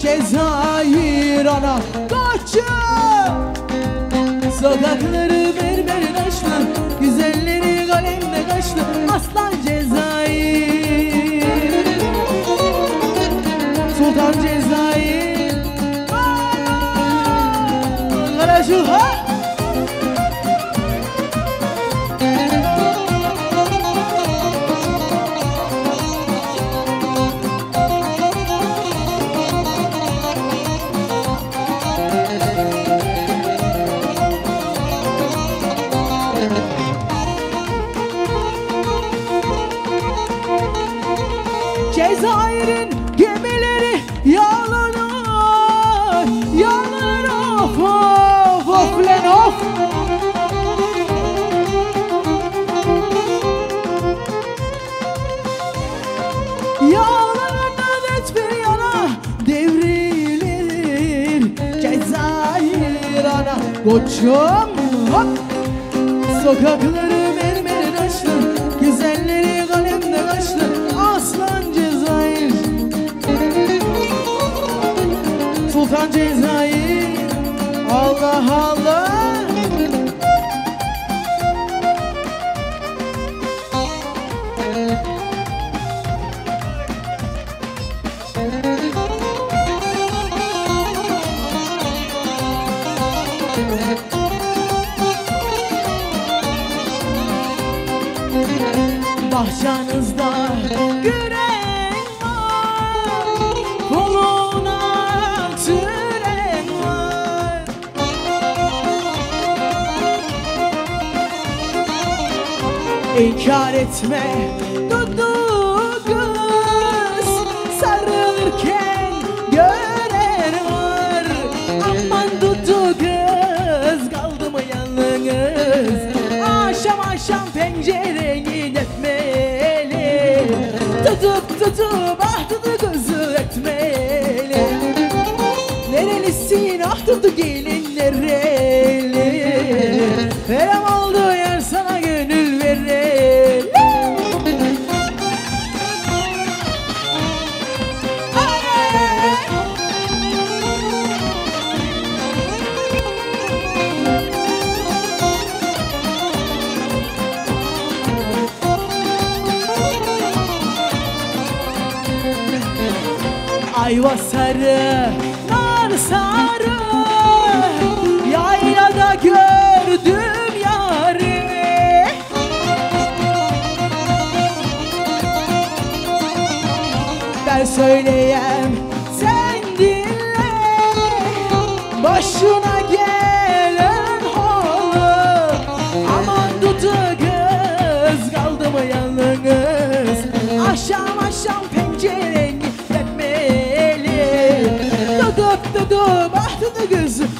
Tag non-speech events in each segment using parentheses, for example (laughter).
Cezayir ana kaçın! Sokakları berberin aşkın Güzelleri kalemle kaçtı Aslan Karaşul ha? Cezayir'in gemileri yağlanır Koçum hop. Sokakları mermer taşlı Güzelleri kalemle kaşlı Aslan Cezayir. Sultan Cezayir Allah Allah Bahçenizde güren var Koluna türen var. İnkar etme Dudu kız Sarılırken gören var. Aman Dudu kız Kaldı mı yalnız? Akşam akşam pencereni Ayva sarı, nar sarı. Yaylada gördüm yarimi Ben söyleyem sen dinle. Başına tutup ah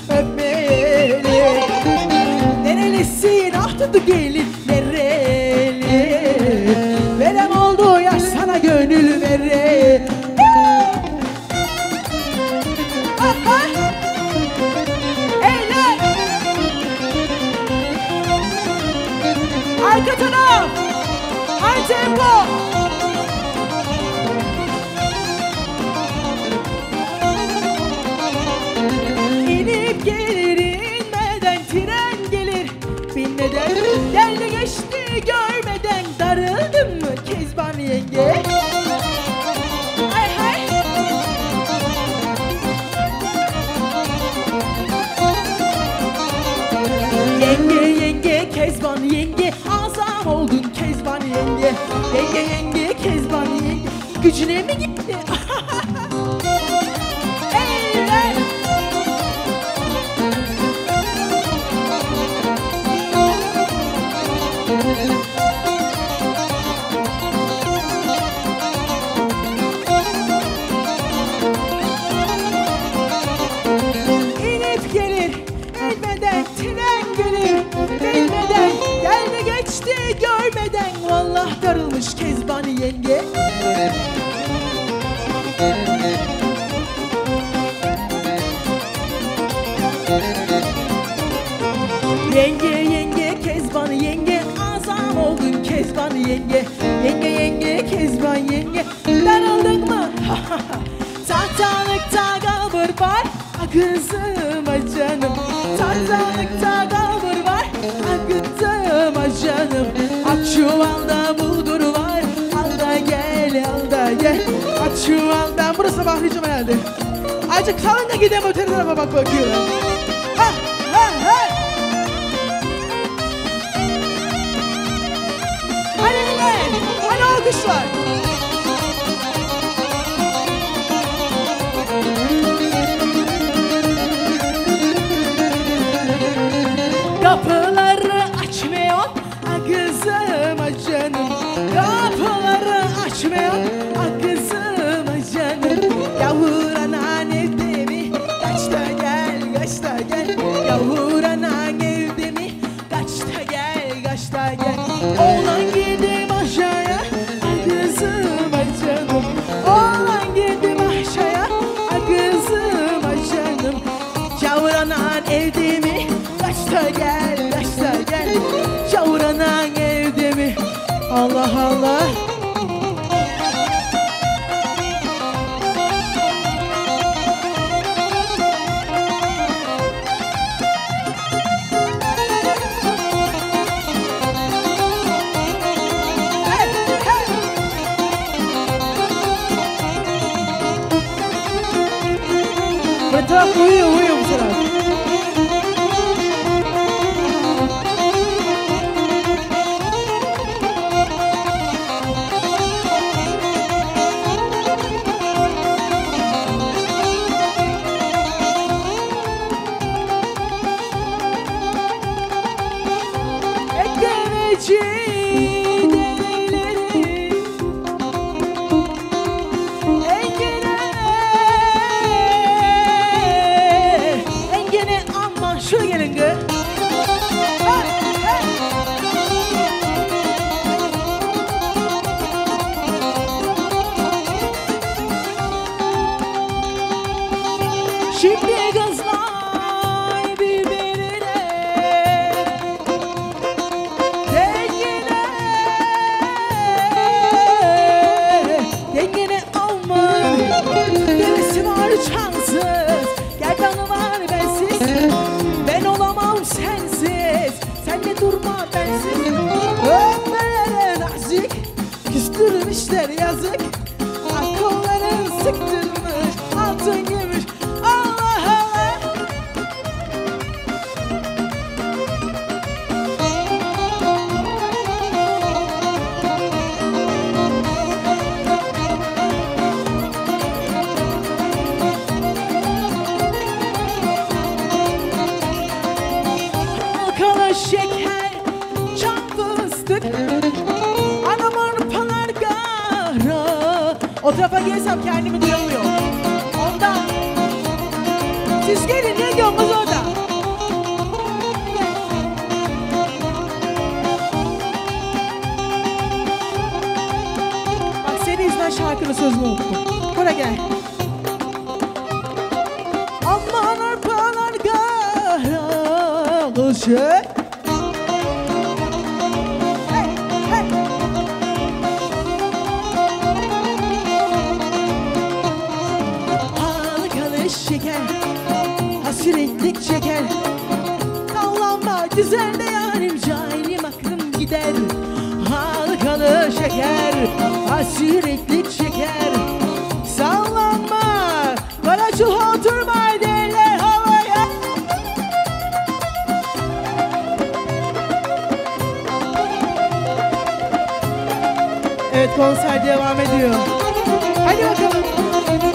Yenge yenge Kezban yenge Gücüne mi gitti? (laughs) yenge. Yenge Kezban yenge. Azam oldun Kezban yenge. Yenge yenge Kezban yenge. Darıldın mı? Tahtalıkta kalbur var. Kızım ah canım. Sarzalıkta kalbur var. Kızım ah canım. Ah çuvalda sabahlayacağım herhalde. Azıcık salın da gidelim öte tarafa bak bakıyorum Ha ha ha. Hadi millet hadi Kapıları Kaçta gel, kaçta gel. Çavranan evde mi? Allah Allah. Hey, Şimdi kızlar birbirine Dengine Dengine aman Gerisi var çansız Gerdanı var bensiz Ben olamam sensiz. Sen de durma bensiz Öpmelere nazik Küstürmüşler yazık. Akılları sıktırmış Altın Tarafa gelsem kendimi duyamıyorum Ondan Siz gelin ne diyorsunuz orada? Bak senin yüzünden şarkının sözünü unuttum Buraya gel Aman arpalar karalışı güzel de yarim Cahilim aklım gider Halkalı şeker Hasretlik çeker Sallanma Kara çuha oturma derler havaya Evet konser devam ediyor. Hadi bakalım.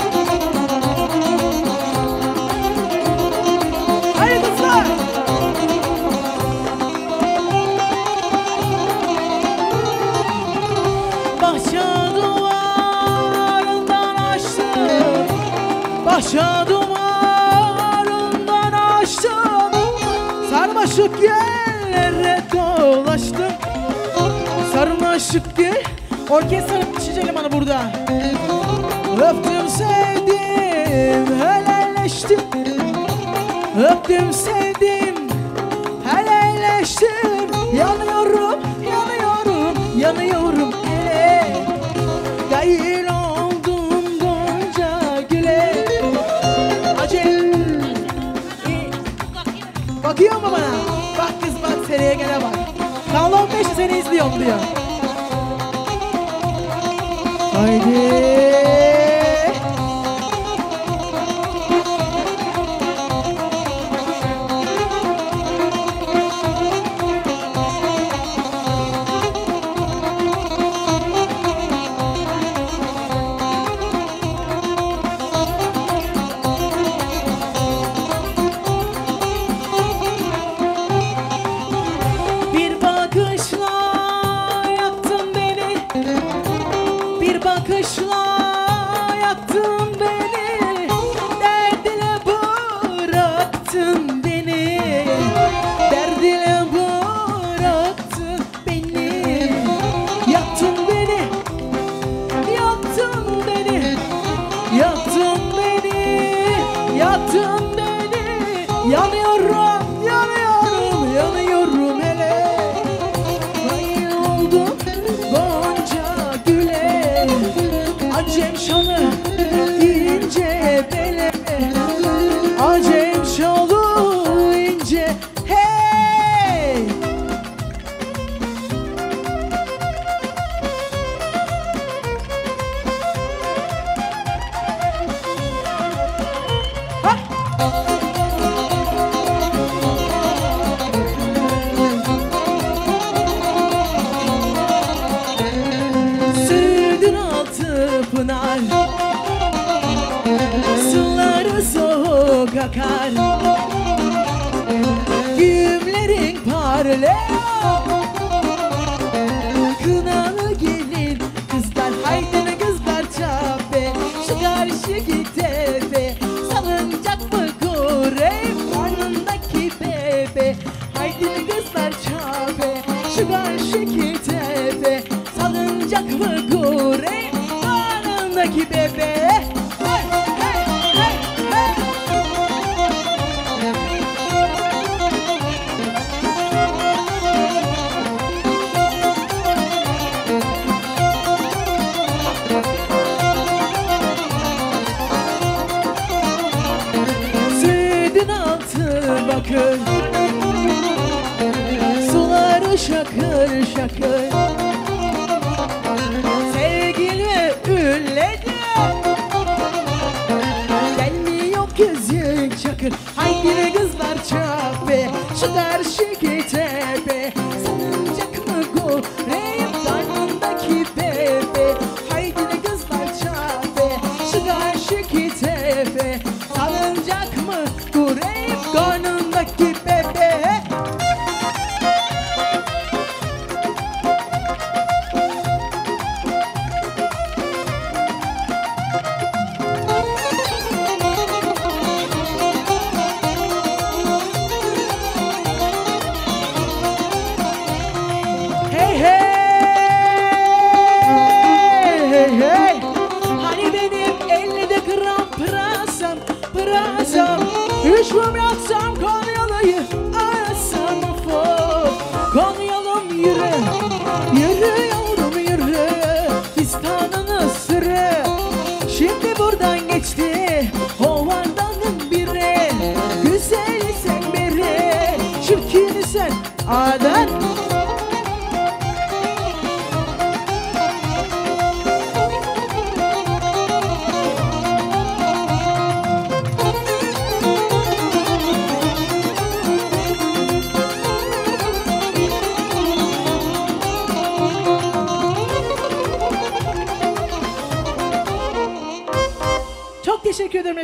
Bahçe duvarından açtım. Sarmaşık yerlere dolaştım. Sarmaşık gel Orkestra şişeli bana burada. Öptüm sevdim helalleştim. Öptüm sevdim helalleştim. Yanıyorum yanıyorum yanıyorum Bakıyor mu bana? Bak kız bak seriye gene bak. Kanal 15 seni izliyorum diyor. Haydi. Yanıyorum akar Güğümlerin parlıyor. Kınalı gelin Kızlar haydini kızlar çape Şu karşı tepe Salıncak mı kureyim Karnındaki bebe Haydini kızlar çape Şu karşı tepe Salıncak mı kureyim Karnındaki bebe bakır Suları şakır şakır. Sevgili ülledi Gelmiyor gözün çakır. Haydi be kızlar çape Şu karşıki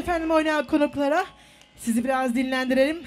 efendim oynayan konuklara. Sizi biraz dinlendirelim.